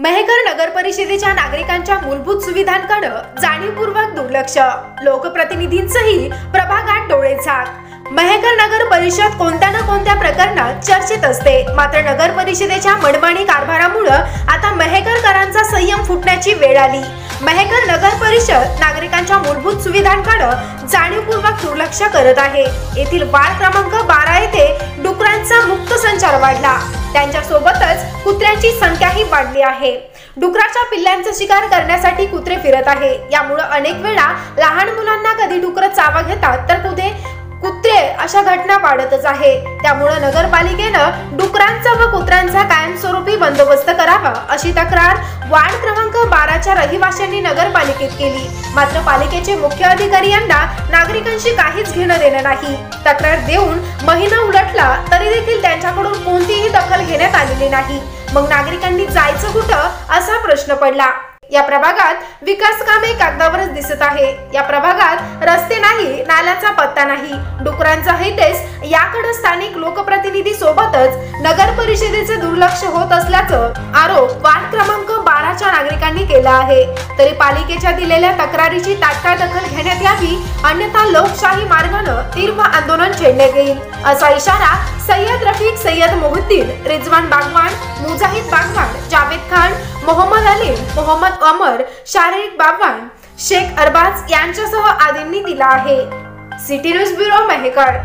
मेहकर नगर परिषदेच्या नागरिकांच्या मूलभूत सुविधांकडे जाणीवपूर्वक दुर्लक्ष. लोकप्रतिनिधींचंही प्रभागात डोळे झाक. मेहकर नगर परिषद कोणत्या ना कोणत्या प्रकरणात चर्चेत असते? मात्र नगर परिषदेच्या मनमानी कारभारामुळं आता मेहकरकरांचा संयम फुटण्याची वेळ आली. मेहकर नगर परिषद नागरिकांच्या मूलभूत सुविधांकडे जाणीवपूर्वक दुर्लक्ष करत आहे. येथील वार्ड क्रमांक बारा येथे डुकरांचा मुक्त संचार वाढला. त्यांच्या सोबतच कुत्र्यांची संख्याही वाढली आहे. डुकराच्या पिल्लांचा शिकार करण्यासाठी कुत्रे फिरत आहे. यामुळे अनेक वेळा लहान मुलांना कधी डुकर चावा घेतात तर कुठे कुत्रे अशा घटना वाढतच आहे. त्यामुळे नगरपालिकेनं डुकरांचा व कुत्र्यांचा कायमस्वरूपी बंदोबस्त करावा अशी तक्रार वार्ड क्रमांक बाराच्या रहिवाशांनी नगरपालिकेत केली. मात्र पालिकेचे मुख्य अधिकारी यांना नागरिकांशी काहीच घेणं देणं नाही. तक्रार देऊन महिना उलटला तरी देखील त्यांच्याकडून घेण्यात नाही. मग नागरिकांनी जायचं कुठं असा प्रश्न पडला. या प्रभागात विकास कामे कागदावरच दिसत आहे. या प्रभागात रस्ते नाही नाल्याचा पत्ता नाही. डुकरांचा हितेस याकडे स्थानिक लोकप्रतिनिधी सोबतच नगर परिषदेचे दुर्लक्ष होत असल्याचं आरोप वार्ड क्रमांक बाराच्या नागरिकांनी केला आहे. तरी पालिकेच्या दिलेल्या तक्रारीची तात्काळ दखल घेण्यात यावी अन्यथा लोकशाही मार्गानं आंदोलन छेडण्यात येईल असा इशारा सय्यद रफीक सय्यद मोहुद्दीन रिजवान बागवान मुजाहिद बागवान जावेद खान मोहम्मद अलीम मोहम्मद अमर शारीरिक बागवान शेख अरबाज यांच्यासह आदींनी दिला आहे. City news bureau Mehkar.